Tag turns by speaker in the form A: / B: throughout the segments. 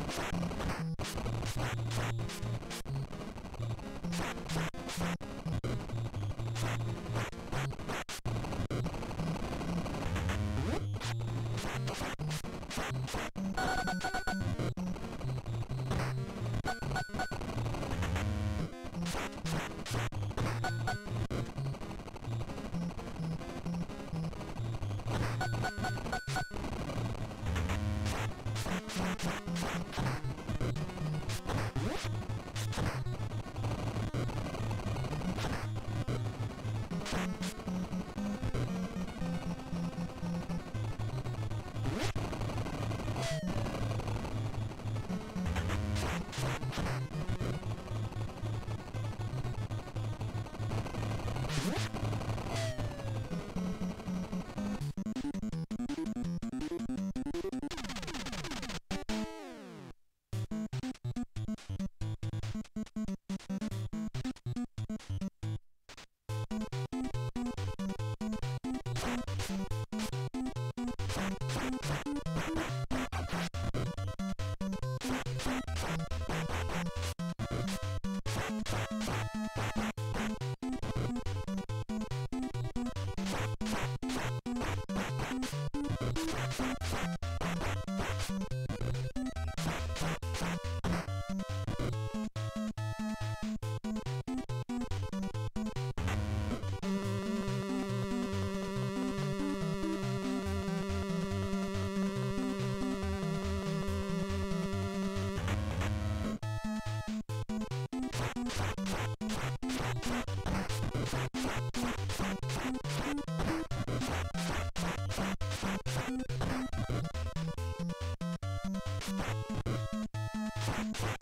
A: Thank you. Thank you.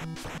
B: Bye.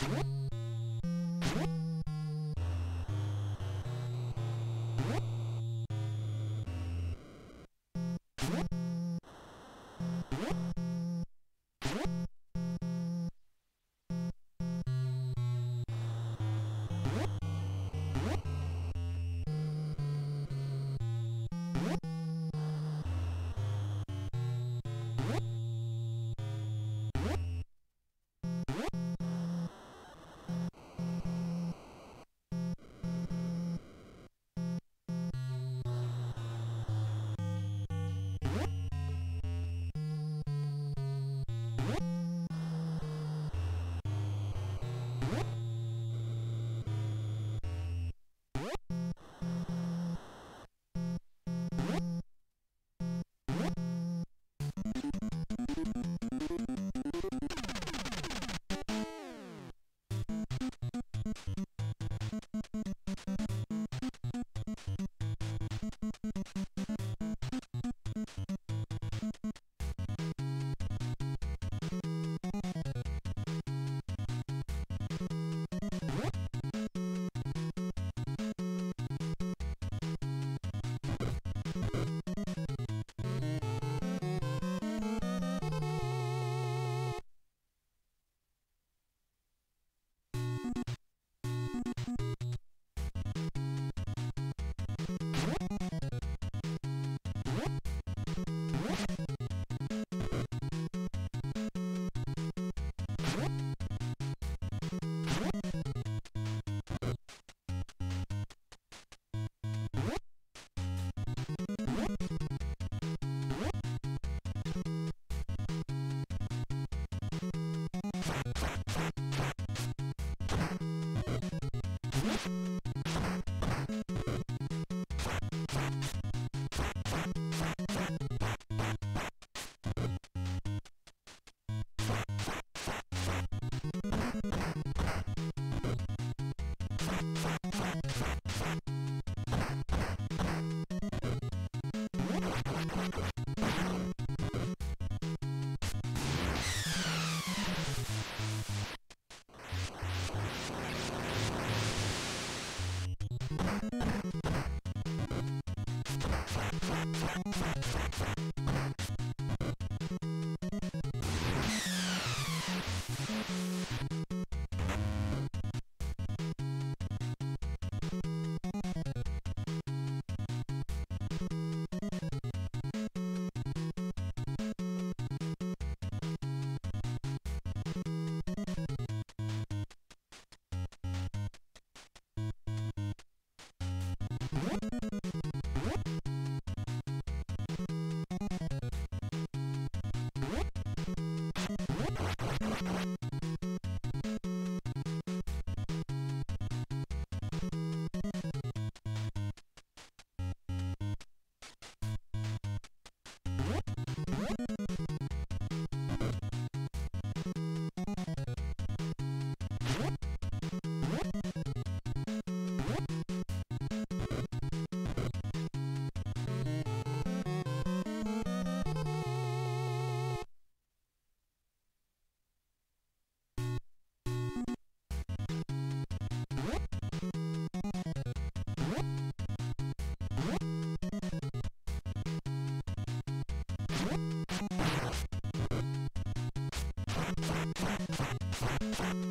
B: What? Thank you.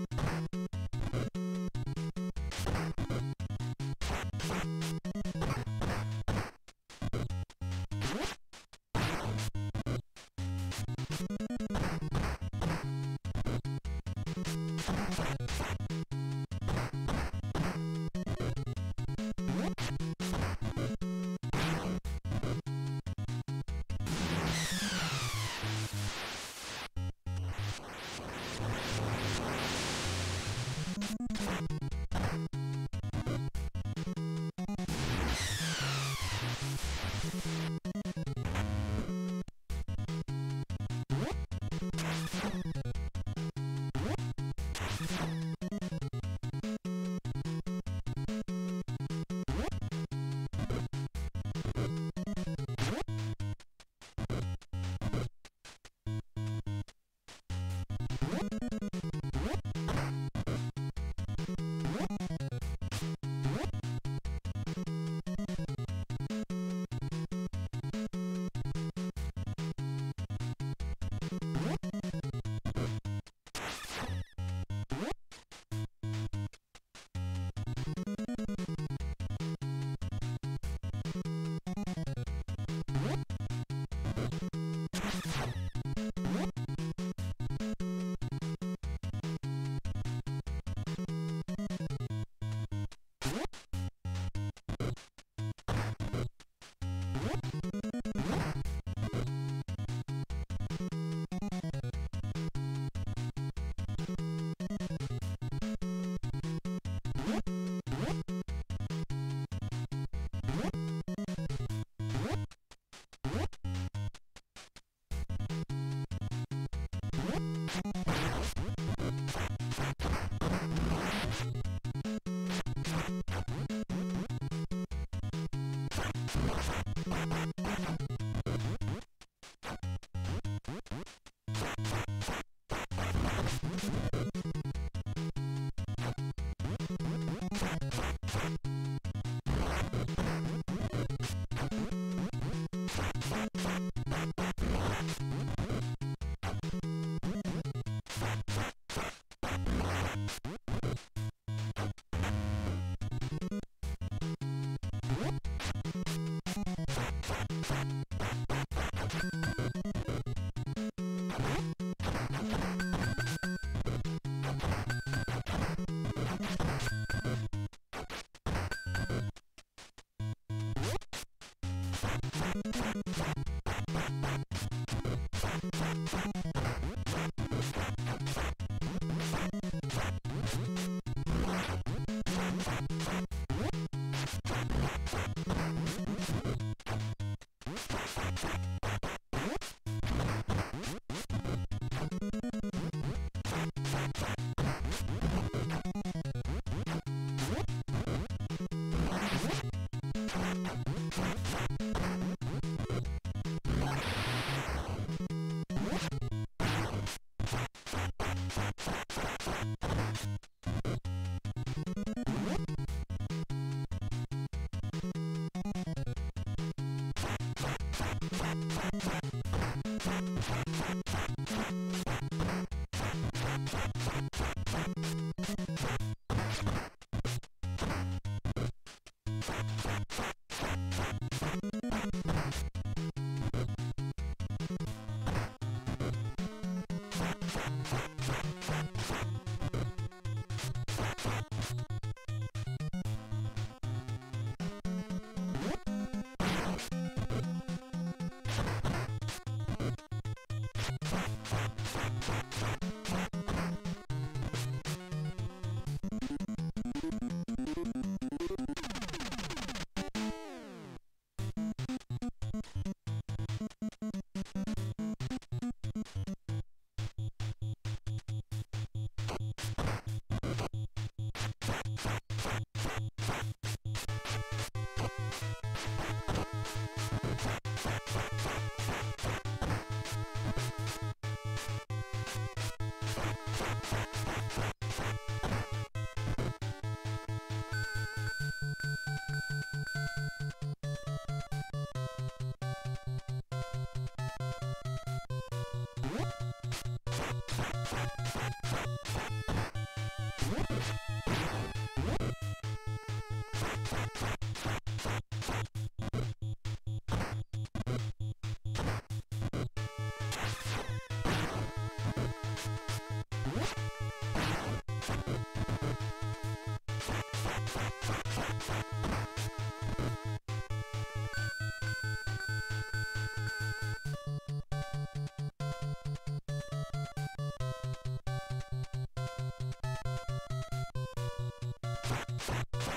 B: Thank you.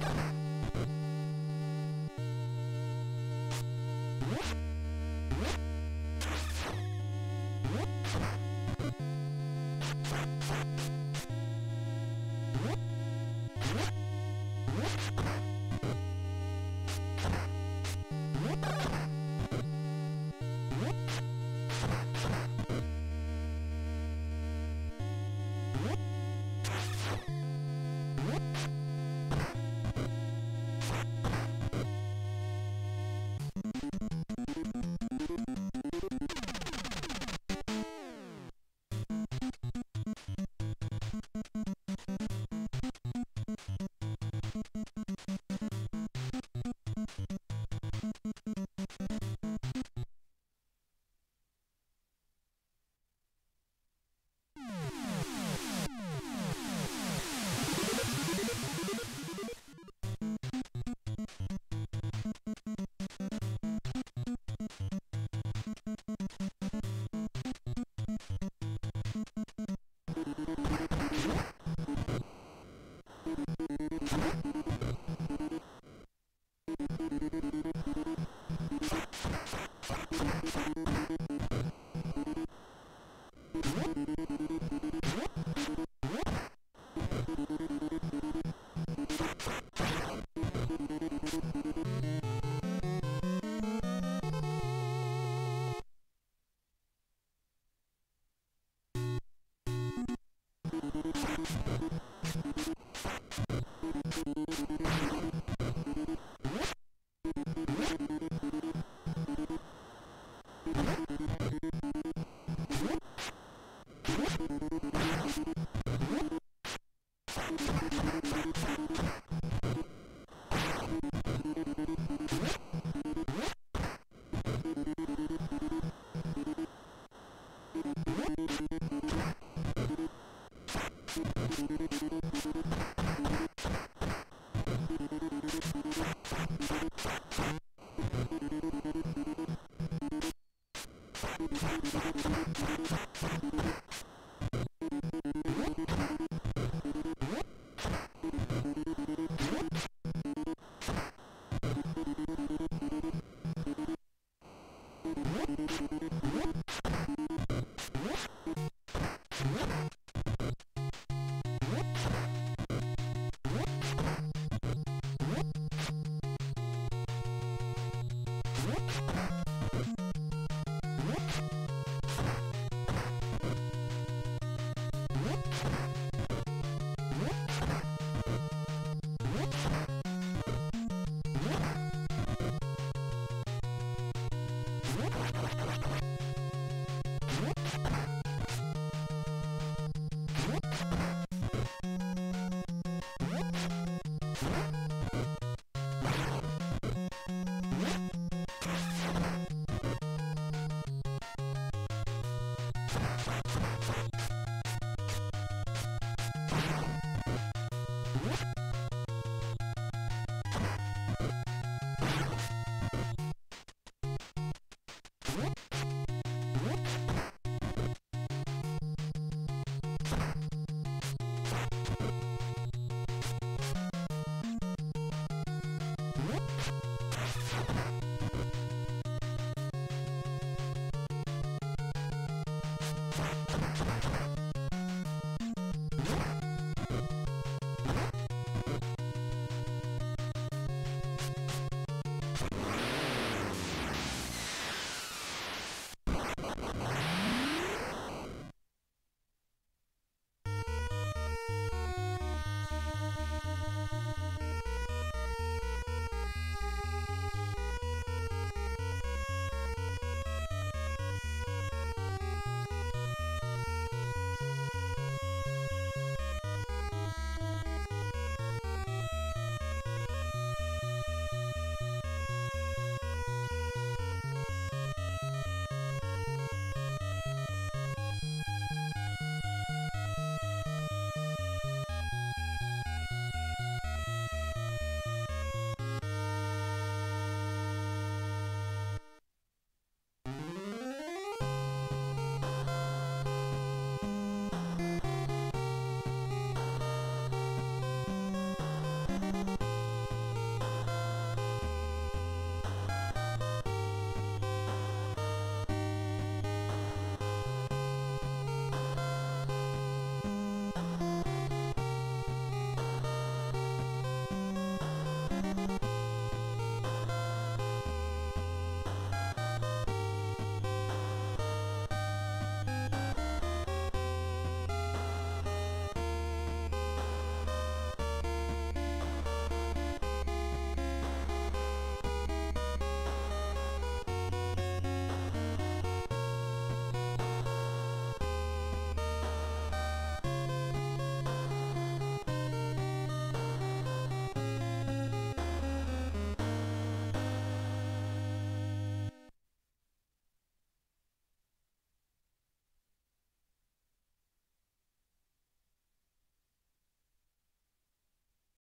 B: Come on.